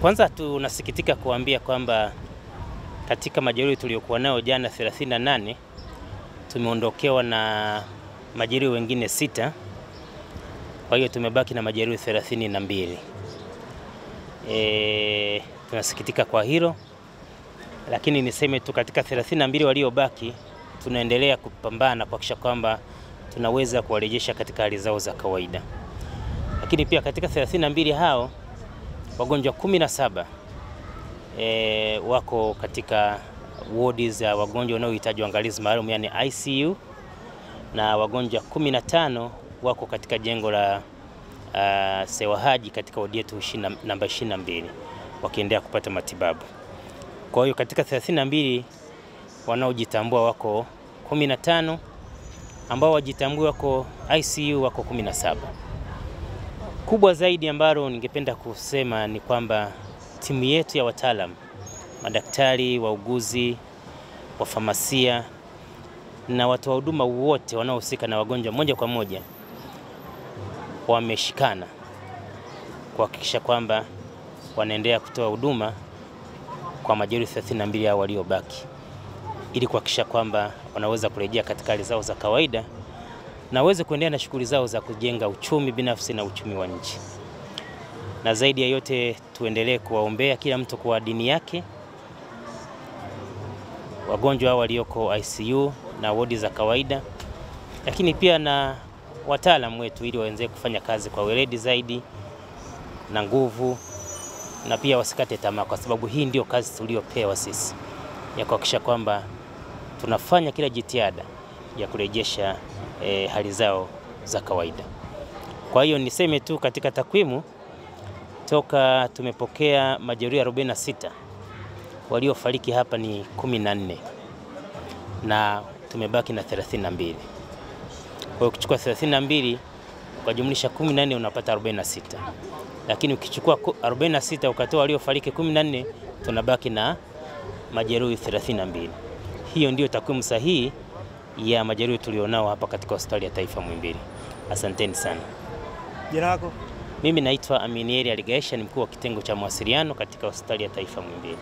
Kwanza tunasikitika kuambia kwamba katika majeruhi tuliokuwa nayo jana 38 tumeondokewa na majeruhi wengine sita, kwa hiyo tumebaki na majeruhi 32. E, tunasikitika kwa hilo, lakini niseme tu katika 32 waliobaki tunaendelea kupambana kuhakikisha kwamba tunaweza kuwarejesha katika hali zao za kawaida, lakini pia katika 32 hao wagonjwa 17 e, wako katika wodi za wagonjwa wanaohitaji uangalizi maalum yani ICU na wagonjwa 15 wako katika jengo la uh, Sewahaji katika wodi yetu namba 22 wakiendelea kupata matibabu. Kwa hiyo katika 32 wanaojitambua wako 15 ambao wajitambui wako ICU wako 17. Kubwa zaidi ambalo ningependa kusema ni kwamba timu yetu ya wataalam, madaktari, wauguzi, wafamasia na watoa huduma wote wanaohusika na wagonjwa moja kwa moja wameshikana kuhakikisha kwamba wanaendelea kutoa huduma kwa majeruhi 32 hao waliobaki ili kuhakikisha kwamba wanaweza kurejea katika hali zao za kawaida na waweze kuendelea na shughuli zao za kujenga uchumi binafsi na uchumi wa nchi. Na zaidi ya yote tuendelee kuwaombea kila mtu kwa dini yake, wagonjwa hao walioko ICU na wodi za kawaida, lakini pia na wataalamu wetu, ili waendelee kufanya kazi kwa weledi zaidi na nguvu, na pia wasikate tamaa, kwa sababu hii ndio kazi tuliyopewa sisi ya kuhakikisha kwamba tunafanya kila jitihada ya kurejesha e, hali zao za kawaida. Kwa hiyo niseme tu katika takwimu toka tumepokea majeruhi 46 waliofariki hapa ni 14 na tumebaki na 32. Kwa hiyo ukichukua 32 ukajumlisha 14 unapata 46, lakini ukichukua 46 ukatoa waliofariki 14 tunabaki na majeruhi 32. Hiyo ndiyo takwimu sahihi ya majeruhi tulionao hapa katika hospitali ya taifa Muhimbili. Asanteni sana. Jina lako? Mimi naitwa Aminieri Aligaisha, ni mkuu wa kitengo cha mawasiliano katika hospitali ya taifa Muhimbili.